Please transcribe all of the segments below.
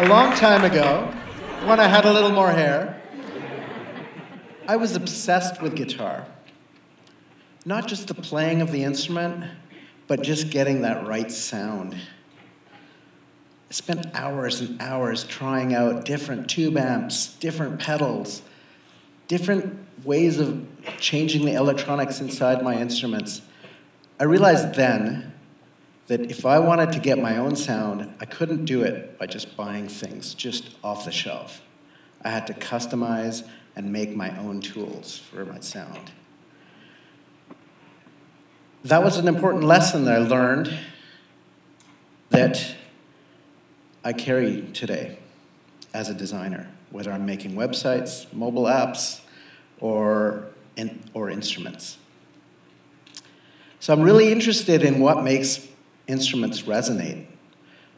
a long time ago, when I had a little more hair, I was obsessed with guitar. Not just the playing of the instrument, but just getting that right sound. I spent hours and hours trying out different tube amps, different pedals, different ways of changing the electronics inside my instruments. I realized then that if I wanted to get my own sound, I couldn't do it by just buying things just off the shelf. I had to customize and make my own tools for my sound. That was an important lesson that I learned that I carry today as a designer, whether I'm making websites, mobile apps, or, in, or instruments. So I'm really interested in what makes instruments resonate.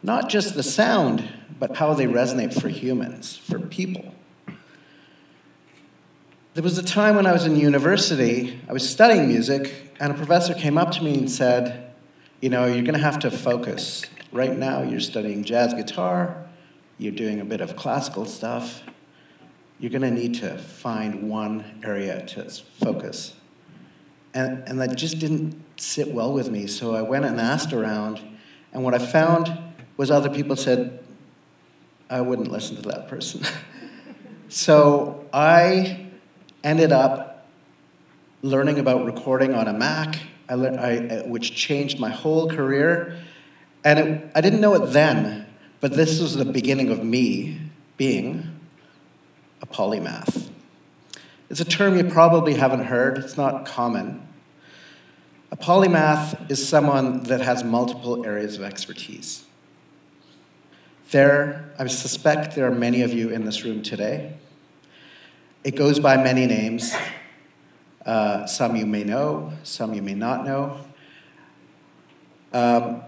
Not just the sound, but how they resonate for humans, for people. There was a time when I was in university, I was studying music, and a professor came up to me and said, You know, you're going to have to focus Right now, you're studying jazz guitar, you're doing a bit of classical stuff. You're going to need to find one area to focus. And, and that just didn't sit well with me, so I went and asked around, and what I found was other people said, I wouldn't listen to that person. so I ended up learning about recording on a Mac, I, I, uh, which changed my whole career and it, I didn't know it then, but this was the beginning of me being a polymath. It's a term you probably haven't heard, it's not common. A polymath is someone that has multiple areas of expertise. There, I suspect there are many of you in this room today. It goes by many names. Uh, some you may know, some you may not know. Um,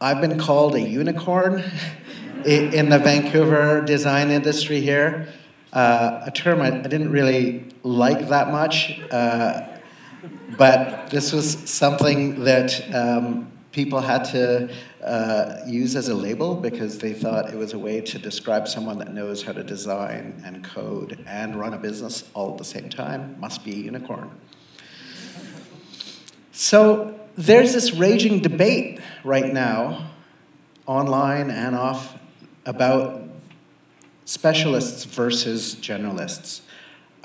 I've been called a unicorn in the Vancouver design industry here. Uh, a term I, I, didn't really like that much, uh, but this was something that um, people had to uh, use as a label because they thought it was a way to describe someone that knows how to design and code and run a business all at the same time. Must be a unicorn. So there's this raging debate right now, online and off, about specialists versus generalists.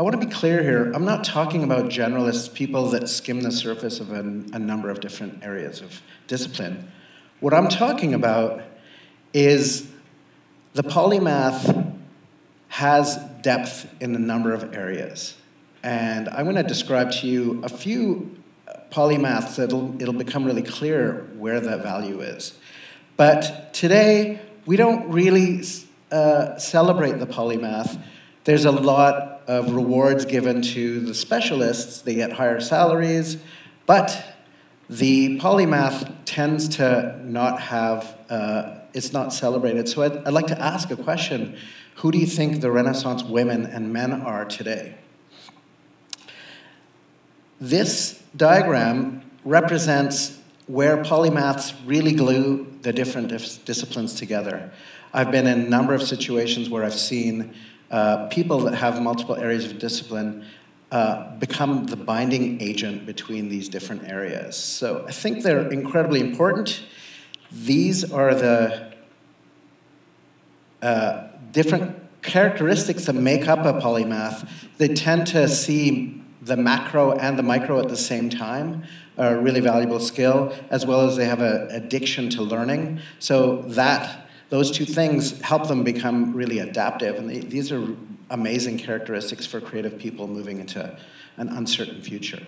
I want to be clear here. I'm not talking about generalists, people that skim the surface of a, a number of different areas of discipline. What I'm talking about is the polymath has depth in a number of areas. And I'm going to describe to you a few polymaths, it'll, it'll become really clear where that value is. But today, we don't really uh, celebrate the polymath. There's a lot of rewards given to the specialists, they get higher salaries, but the polymath tends to not have, uh, it's not celebrated. So I'd, I'd like to ask a question Who do you think the Renaissance women and men are today? This diagram represents where polymaths really glue the different disciplines together. I've been in a number of situations where I've seen uh, people that have multiple areas of discipline uh, become the binding agent between these different areas. So I think they're incredibly important. These are the uh, different characteristics that make up a polymath. They tend to see the macro and the micro at the same time a really valuable skill, as well as they have an addiction to learning. So that those two things help them become really adaptive, and they, these are amazing characteristics for creative people moving into an uncertain future.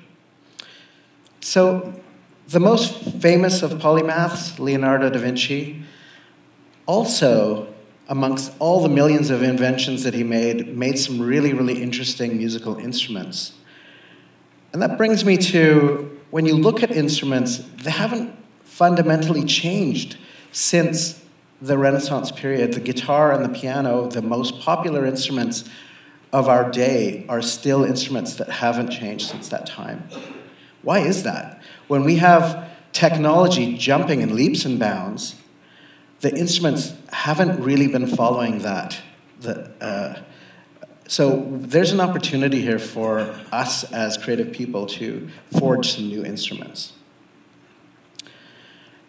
So the most famous of polymaths, Leonardo da Vinci, also amongst all the millions of inventions that he made, made some really, really interesting musical instruments. And that brings me to when you look at instruments, they haven't fundamentally changed since the Renaissance period. The guitar and the piano, the most popular instruments of our day, are still instruments that haven't changed since that time. Why is that? When we have technology jumping in leaps and bounds, the instruments haven't really been following that. The, uh, so there's an opportunity here for us as creative people to forge some new instruments.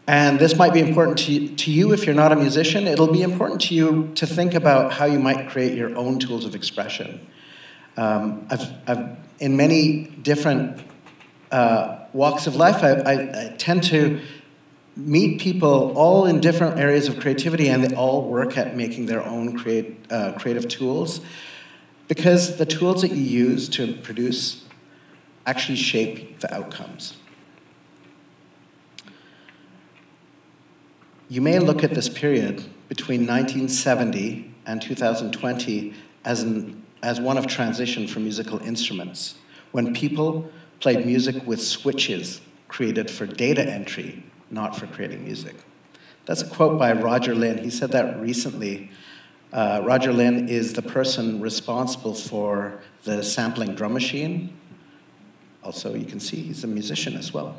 And this might be important to, to you if you're not a musician. It'll be important to you to think about how you might create your own tools of expression. Um, I've, I've, in many different uh, walks of life, I, I, I, tend to meet people all in different areas of creativity, and they all work at making their own create, uh, creative tools because the tools that you use to produce actually shape the outcomes. You may look at this period between 1970 and 2020 as, an, as one of transition for musical instruments, when people played music with switches created for data entry, not for creating music. That's a quote by Roger Linn. He said that recently. Uh, Roger Linn is the person responsible for the sampling drum machine. Also, you can see he's a musician as well.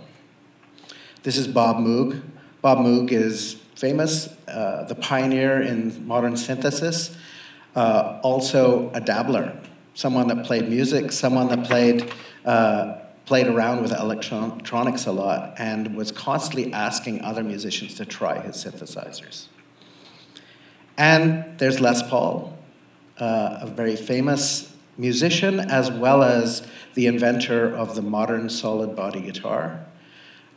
This is Bob Moog. Bob Moog is famous, uh, the pioneer in modern synthesis, uh, also a dabbler, someone that played music, someone that played, uh, played around with electronics a lot, and was constantly asking other musicians to try his synthesizers. And there's Les Paul, uh, a very famous musician, as well as the inventor of the modern solid body guitar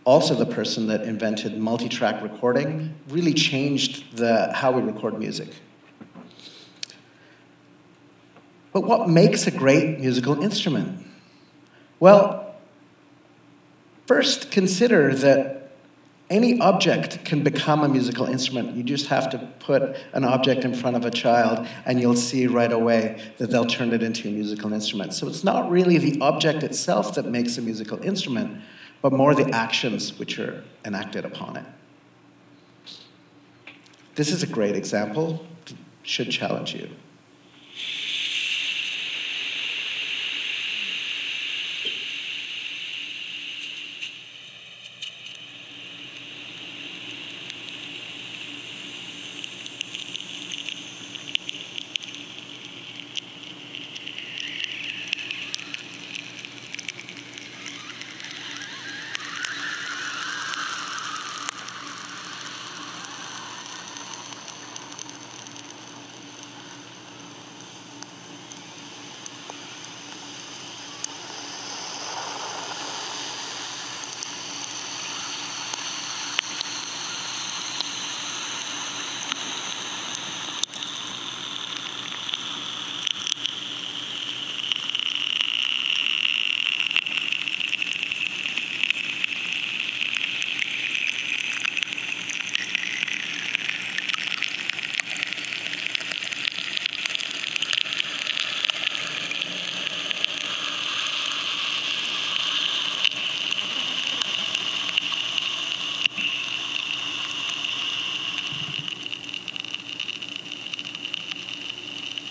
also the person that invented multi-track recording, really changed the, how we record music. But what makes a great musical instrument? Well, first consider that any object can become a musical instrument. You just have to put an object in front of a child and you'll see right away that they'll turn it into a musical instrument. So it's not really the object itself that makes a musical instrument, but more the actions which are enacted upon it. This is a great example, should challenge you.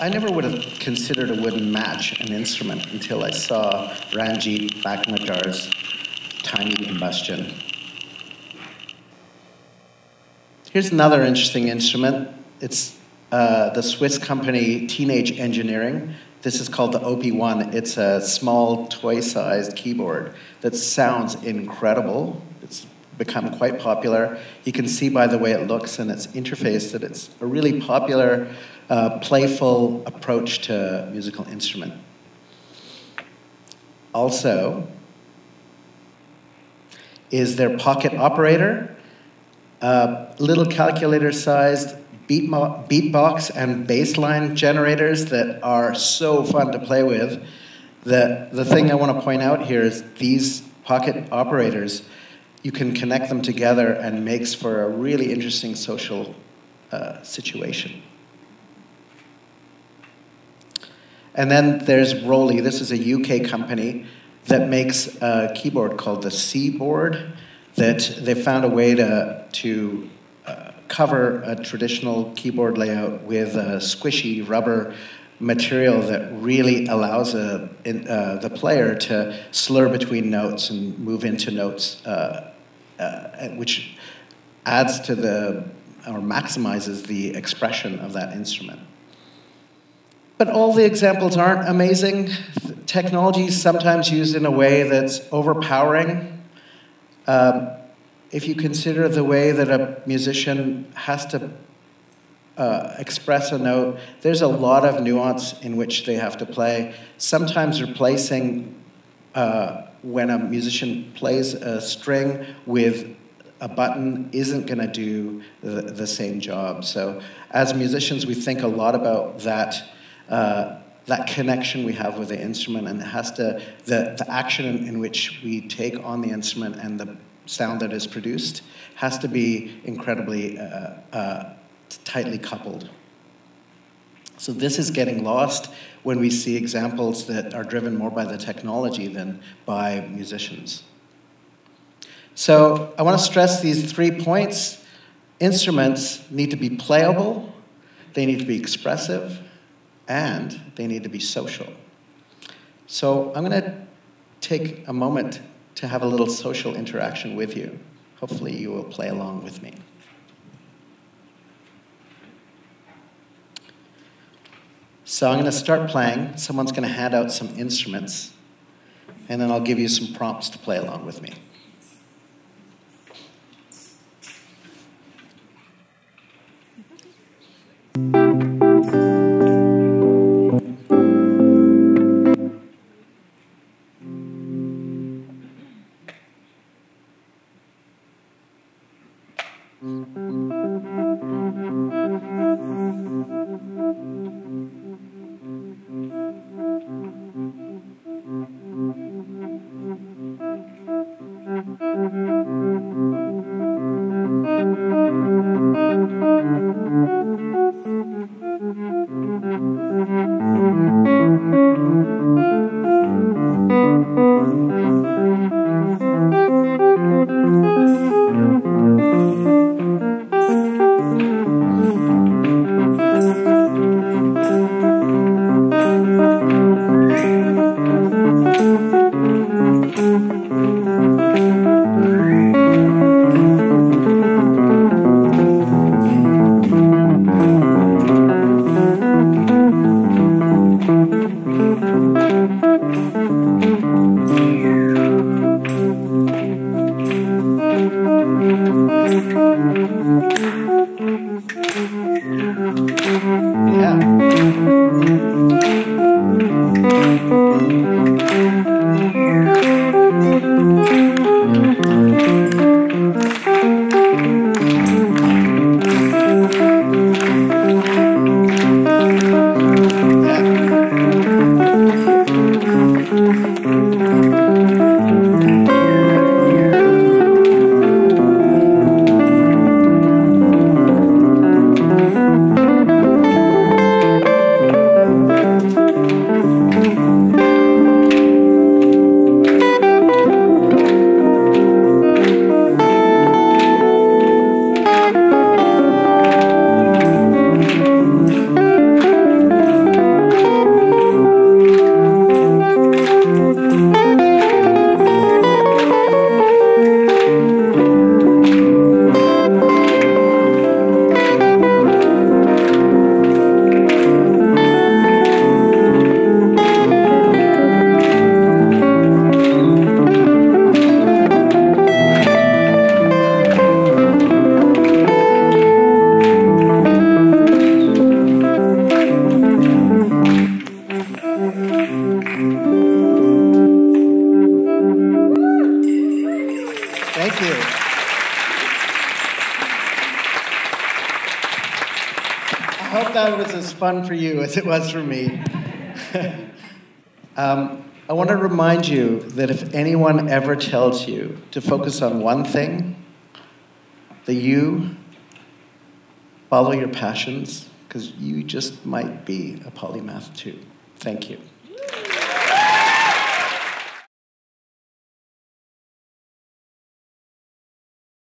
I never would have considered a wooden match an instrument until I saw Ranjit Bhatnagar's tiny combustion. Here's another interesting instrument. It's uh, the Swiss company Teenage Engineering. This is called the OP1. It's a small toy-sized keyboard that sounds incredible. It's become quite popular. You can see by the way it looks and its interface that it's a really popular uh, playful approach to musical instrument. Also, is their pocket operator, uh, little calculator sized beat beatbox and bassline generators that are so fun to play with. The, the thing I want to point out here is these pocket operators, you can connect them together and makes for a really interesting social uh, situation. And then there's ROLI. This is a UK company that makes a keyboard called the Seaboard that they found a way to, to uh, cover a traditional keyboard layout with a squishy rubber material that really allows a, in, uh, the player to slur between notes and move into notes, uh, uh which adds to the or maximizes the expression of that instrument. But all the examples aren't amazing. Technology is sometimes used in a way that's overpowering. Um, if you consider the way that a musician has to uh, express a note, there's a lot of nuance in which they have to play. Sometimes replacing uh, when a musician plays a string with a button isn't going to do the, the, same job. So, as musicians, we think a lot about that. Uh, that connection we have with the instrument, and it has to the, the action in, which we take on the instrument and the sound that is produced has to be incredibly uh, uh, tightly coupled. So this is getting lost when we see examples that are driven more by the technology than by musicians. So I want to stress these three points. Instruments need to be playable, they need to be expressive, and they need to be social. So I'm going to take a moment to have a little social interaction with you. Hopefully, you will play along with me. So I'm going to start playing. Someone's going to hand out some instruments, and then I'll give you some prompts to play along with me. Mm-hmm. Fun for you as it was for me. um, I want to remind you that if anyone ever tells you to focus on one thing, that you follow your passions, because you just might be a polymath too. Thank you.